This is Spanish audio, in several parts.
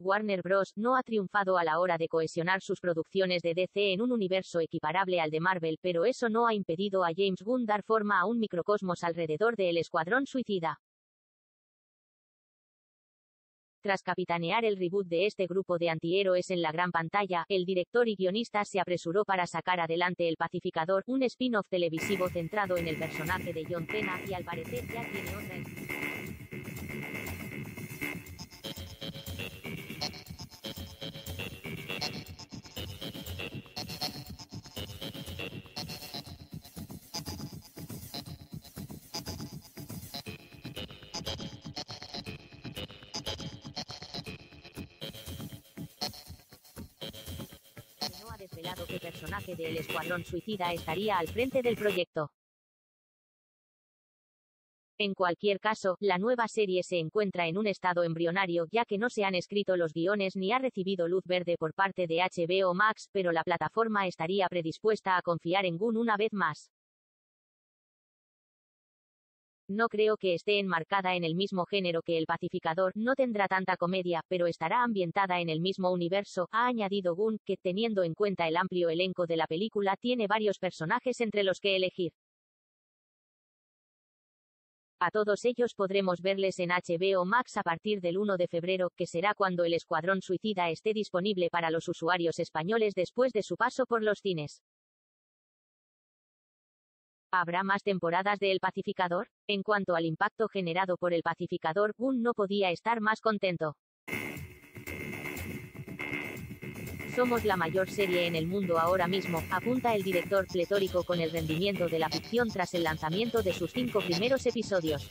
Warner Bros. no ha triunfado a la hora de cohesionar sus producciones de DC en un universo equiparable al de Marvel, pero eso no ha impedido a James Gunn dar forma a un microcosmos alrededor del Escuadrón Suicida. Tras capitanear el reboot de este grupo de antihéroes en la gran pantalla, el director y guionista se apresuró para sacar adelante El Pacificador, un spin-off televisivo centrado en el personaje de John Cena, y al parecer ya tiene otra desvelado qué personaje del Escuadrón Suicida estaría al frente del proyecto. En cualquier caso, la nueva serie se encuentra en un estado embrionario ya que no se han escrito los guiones ni ha recibido luz verde por parte de HBO Max, pero la plataforma estaría predispuesta a confiar en Gunn una vez más. No creo que esté enmarcada en el mismo género que El Pacificador, no tendrá tanta comedia, pero estará ambientada en el mismo universo, ha añadido Gunn, que, teniendo en cuenta el amplio elenco de la película, tiene varios personajes entre los que elegir. A todos ellos podremos verles en HBO Max a partir del 1 de febrero, que será cuando el Escuadrón Suicida esté disponible para los usuarios españoles después de su paso por los cines. ¿Habrá más temporadas de El Pacificador? En cuanto al impacto generado por El Pacificador, Gunn no podía estar más contento. Somos la mayor serie en el mundo ahora mismo, apunta el director pletórico con el rendimiento de la ficción tras el lanzamiento de sus cinco primeros episodios.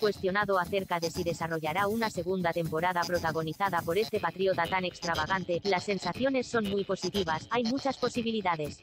Cuestionado acerca de si desarrollará una segunda temporada protagonizada por este patriota tan extravagante, las sensaciones son muy positivas, hay muchas posibilidades.